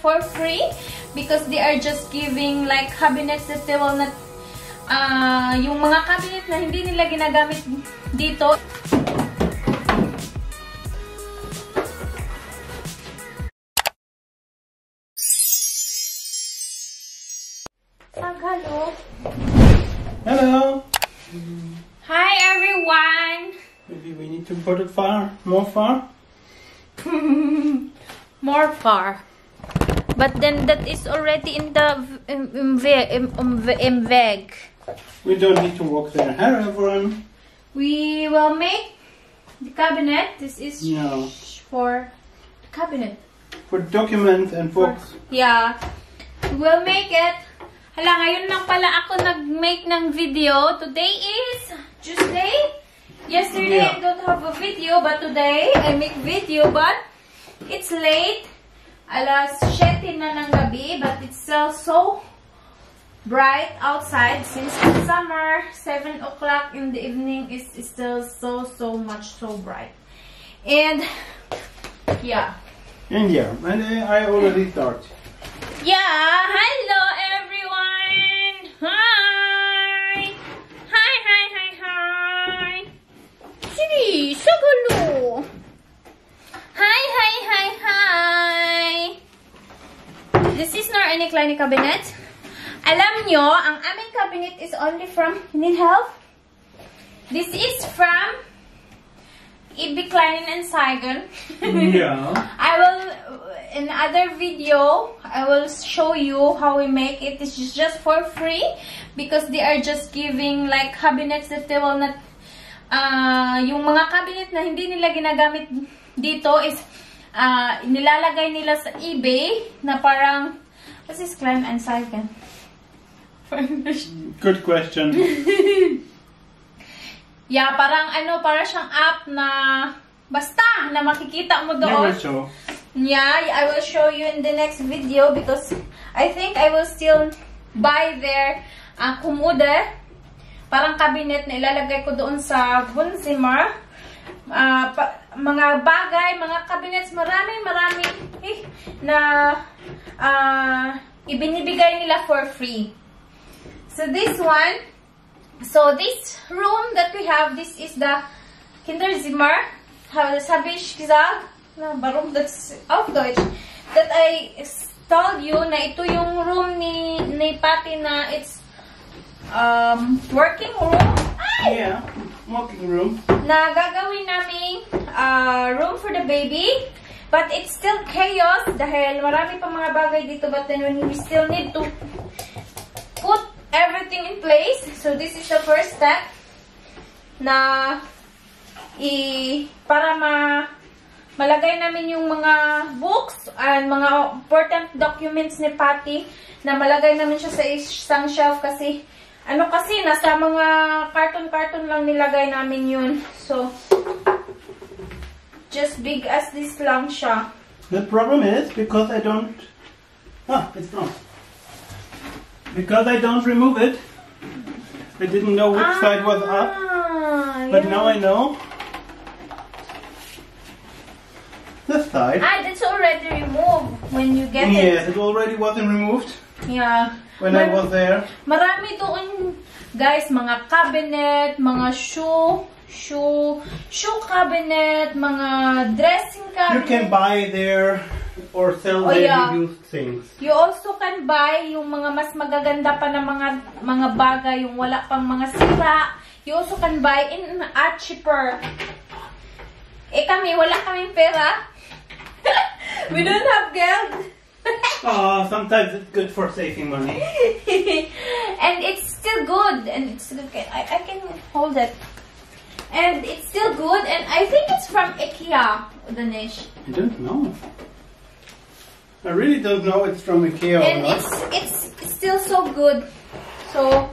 for free because they are just giving like cabinets that they will not uh, yung mga cabinet na hindi nila ginagamit dito Hello. Hello. Hi everyone. Maybe we need to put it far, more far. More far. But then that is already in the in, in, in, um, in, in. We don't need to walk there. Hello, everyone. We will make the cabinet. This is No. for the cabinet. For documents and books. Yeah. We'll make it. Hala, ngayon lang pala ako nag-make ng video. Today is Tuesday. Yesterday I don't have a video, but today I make video, but it's late. Alas 7 na ng gabi, but it's still so bright outside since it's summer. 7 o'clock in the evening is still so, so much so bright. And, yeah. And yeah, and I already start. Yeah, hello everyone. Hi. Hi, hi, hi, hi. Sagulo. Hi, hi, hi, hi. This is nor any kleine cabinet. Alam nyo, ang aming cabinet is only from, need help? This is from Ibig Kleinen and Saigon. yeah. I will, in other video, I will show you how we make it. It's just for free because they are just giving like cabinets that they will not, uh, yung mga cabinet na hindi nila ginagamit dito is, uh, nilalagay nila sa eBay na parang, what's this Klein and Saigon? Good question. yeah, parang ano, para siyang app na, basta, na makikita mo doon. show. Yeah, I will show you in the next video because I think I will still buy their uh, kumude. Parang cabinet na ilalagay ko doon sa Bunzimmer. Uh, pa, mga bagay, mga cabinets, maraming maraming eh, na uh, ibinibigay nila for free. So this one, so this room that we have, this is the Kinderzimmer. Habe ich gesagt? Na, warum das auf Deutsch? That I told you na ito yung room ni, ni Patty na it's um, working room. Ay! Yeah. Walking room. Na gagawin namin room for the baby. But it's still chaos dahil marami pa mga bagay dito but then when we still need to put everything in place. So this is the first step na i para ma malagay namin yung mga books and mga important documents ni Patty na malagay namin siya sa isang shelf kasi ano kasi nasa mga carton-carton lang nilagay namin yun. So just big as this lang siya. The problem is because I don't. Ah, it's. Because I don't remove it. I didn't know which side was up, Ah, but yeah. now I know. This side. Ah, that's already removed when you get Yes, it. it already wasn't removed Yeah. when I was there. Marami doon, guys, mga cabinet, mga shoe, shoe, shoe cabinet, mga dressing You cabinet. can buy there or sell Oh, yeah. used things. You also can buy yung mga mas magaganda pa na mga mga bagay, yung wala pang mga sira. You also can buy in a cheaper. Eh kami, wala kaming pera. We don't have geld. Oh, sometimes it's good for saving money. and it's still good. And it's still good. I, I can hold it. And it's still good. And I think it's from IKEA, Danish. I don't know. I really don't know it's from IKEA or And not. it's, it's still so good. So,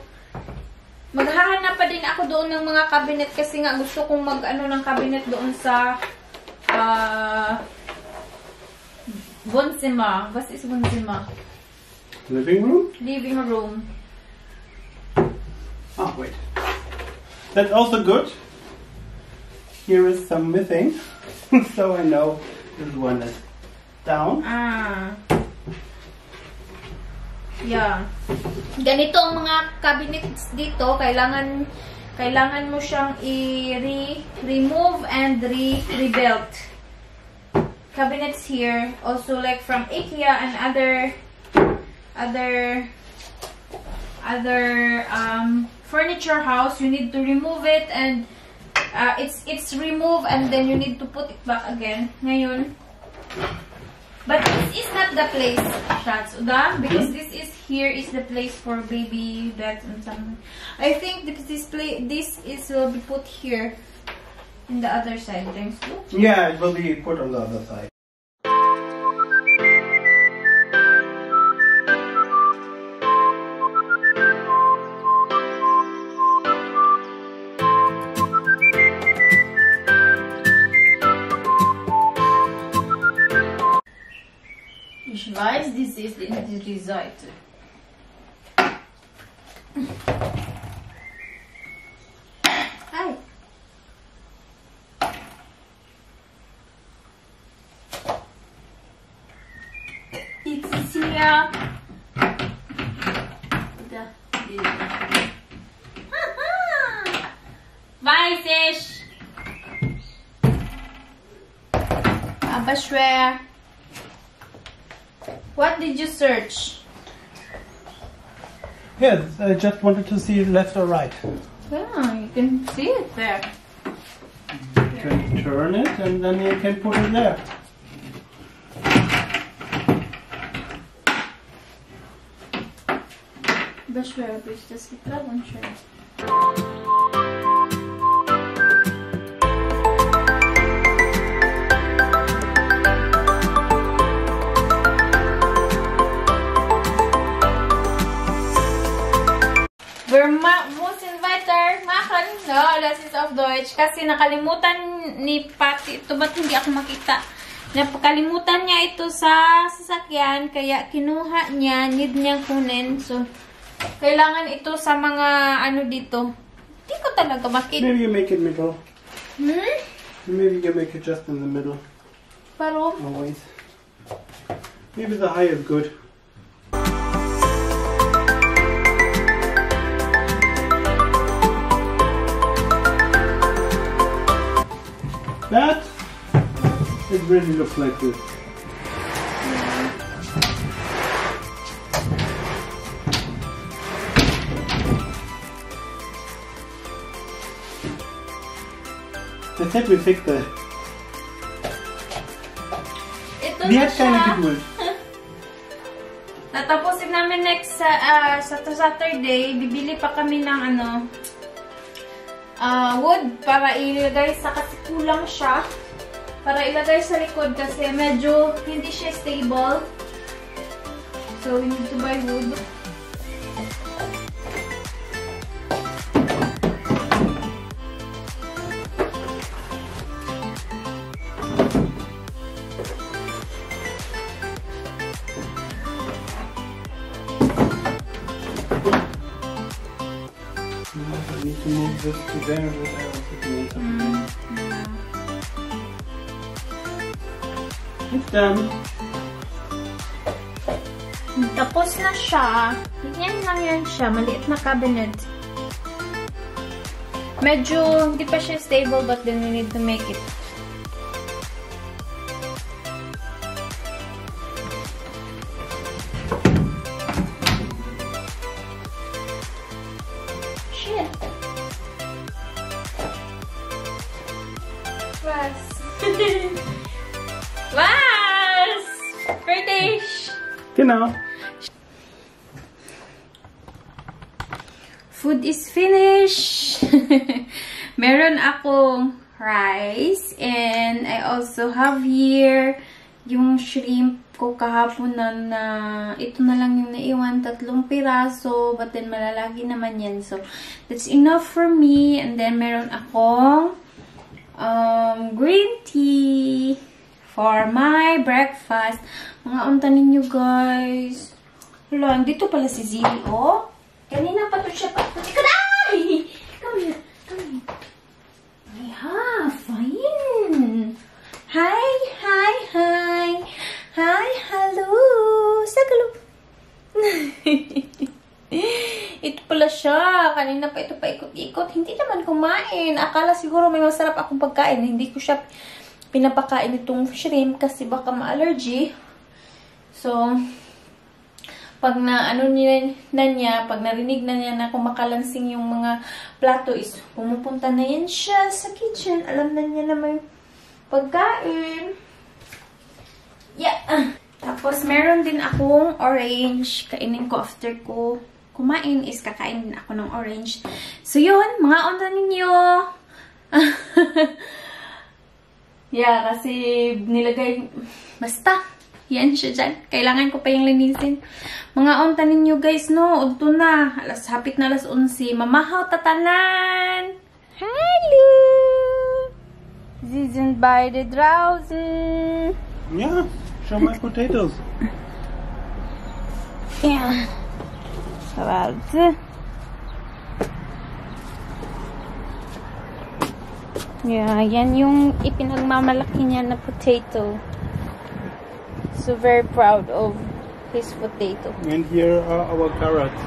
maghahanap pa din ako doon ng mga cabinet kasi nga gusto kong mag-ano ng cabinet doon sa uh, Wohnzimmer. Was ist Wohnzimmer? Living room? Living room. Oh, wait. That's also good. Here is some missing. so I know this one is down. Ah. Yeah. Ganito ang mga cabinets dito. Kailangan kailangan mo siyang i-remove and re-rebuild. Cabinets here, also like from IKEA and other other other um, furniture house, you need to remove it and uh, it's it's remove and then you need to put it back again. Ngayon, but this is not the place, shots, because this is here is the place for baby beds and something. I think this this play this is will be put here in the other side. Thanks to. Yeah, it will be put on the other side. Ich weiß, das ist in die Seite. Hi. It's here. Da. Haha. Weiß ich. Aber schwer. What did you search? Yes, I just wanted to see left or right. Yeah, you can see it there. You can turn it and then you can put it there. Bachelor of Justice Traventure. Vermont inviter, mga kalino, Lasses of Deutsch, kasi nakalimutan ni Pati, ito ba't hindi ako makita? Napakalimutan niya ito sa sasakyan, kaya kinuha niya, need niyang kunin, so kailangan ito sa mga ano dito. Hindi ko talaga makita. Maybe you make it middle. Hmm? Maybe you make it just in the middle. Pero, Always. Maybe the high is good. That it really looks like this. We fixed that. ito Die na hat keine siya. Geduld. Tatapusin namin next sa sa Saturday. Bibili pa kami ng ano ah, wood para ilagay sa kasi kulang siya. Para ilagay sa likod kasi medyo hindi siya stable. So we need to buy wood. There. but I also need something. It's done. Tapos na siya. Ganyan lang yan siya. Maliit na cabinet. Medyo hindi pa siya stable but then we need to make it. Was. Was! British! Genau. Food is finished. Meron akong rice and I also have here yung shrimp ko kahapon na, na ito na lang yung naiwan, tatlong piraso, but then malalagi naman yan. So, that's enough for me. And then, meron akong um, green tea for my breakfast. Mga unta ninyo, guys. Wala, dito pala si Zili, oh. Kanina pa to siya pa. Puti ka na! Come here. Come here. Yeah, fine. Hi, hi, hi. Hi, hello. Sagalo. siya. Kanina pa ito pa ikot-ikot. Hindi naman kumain. Akala siguro may masarap akong pagkain. Hindi ko siya pinapakain itong shrimp kasi baka ma-allergy. So, pag na ano niya, na niya, pag narinig na niya na kumakalansing yung mga plato is pumupunta na yan siya sa kitchen. Alam na niya na may pagkain. Yeah. Tapos, meron din akong orange. Kainin ko after ko kumain is kakain din ako ng orange. So, yun. Mga onda ninyo. yeah, kasi nilagay... Basta. Yan siya dyan. Kailangan ko pa yung linisin. Mga onda ninyo guys, no? Udto na. Alas, hapit na alas 11. Mamahaw tatanan! Hello! Sie sind beide draußen. Yeah, show my potatoes. Yeah. Warte. Yeah, yan yung ipinagmamalaki niya na potato. So very proud of his potato. And here are our carrots.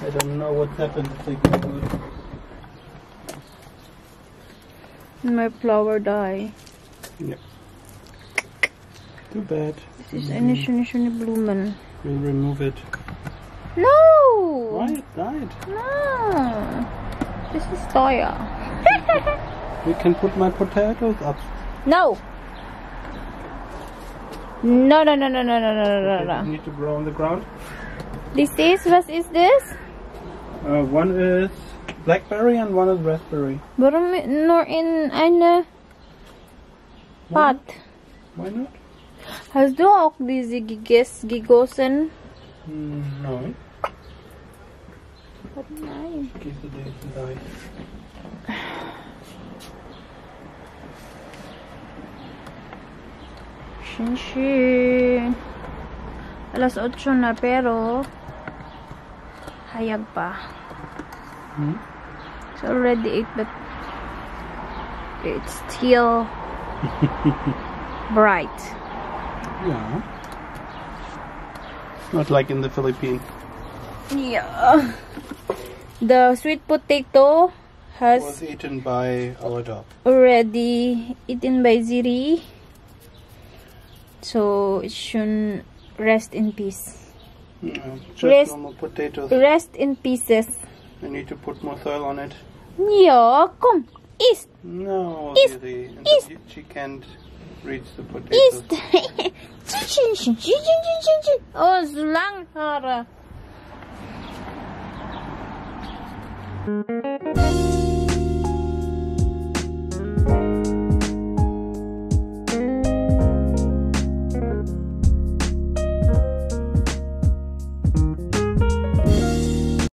I don't know what's happened to my food. My flower die. Yep. Too bad. This is eine schöne, schöne Blumen. We'll remove it. No! Why it died? No! This is soya. We can put my potatoes up. No! No, no, no, no, no, no, no, no, They no. need to grow on the ground. This is, what is this? Uh, one is blackberry and one is raspberry. Warum nur in eine Pot? Why not? Hast du auch diese gegessen, no. Nein. Give the day to die. Schön, schön. Alas 8 na pero hayag pa. Hmm? It's already 8 but it's still bright. Yeah. Not like in the Philippines. Yeah. The sweet potato has Was eaten by our dog. already eaten by Ziri. So it should rest in peace. Yeah, just Rest- normal potatoes. Rest in pieces. I need to put more soil on it. Ja, kom. Ist, No. And she- She can't reach the potatoes. Oh, so lang, Hara.